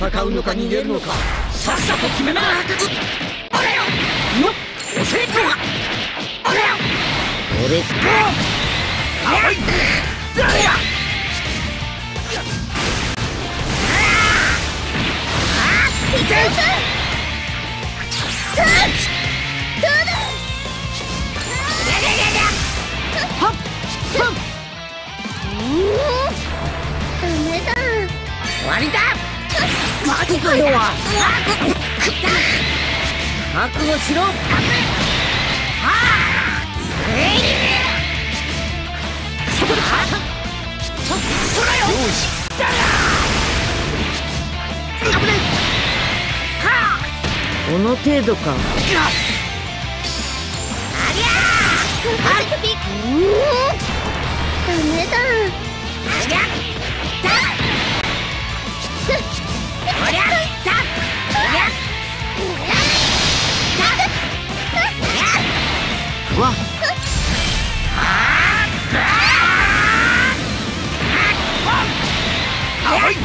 戦うのか逃げるのかさっさと決めな俺よよっ教えては。俺よ俺よ。はい誰や。いける終わりだマジかよは覚悟し。ろこの程度か。ありゃーい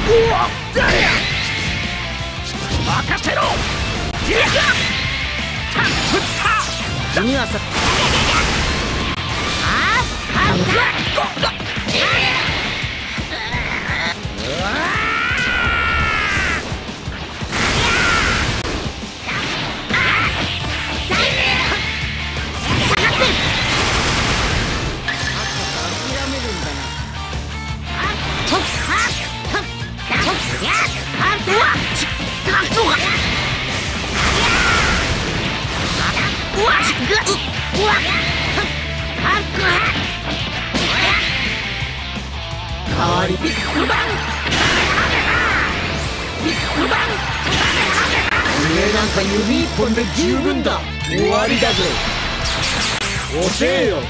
任せろ。君はさ代わりビッグバンビッグバンおめえなんか指一本で十分だ終わりだぜ遅えよよ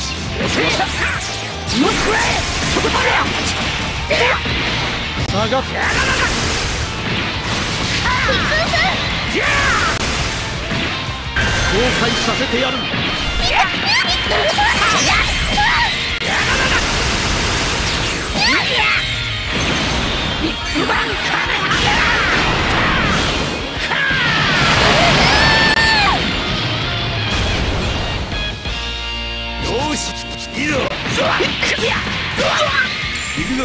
し遅えよっくれそこまで下が崩壊させてやる。よしいくぞ。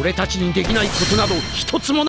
俺たちにできないことなど一つもない。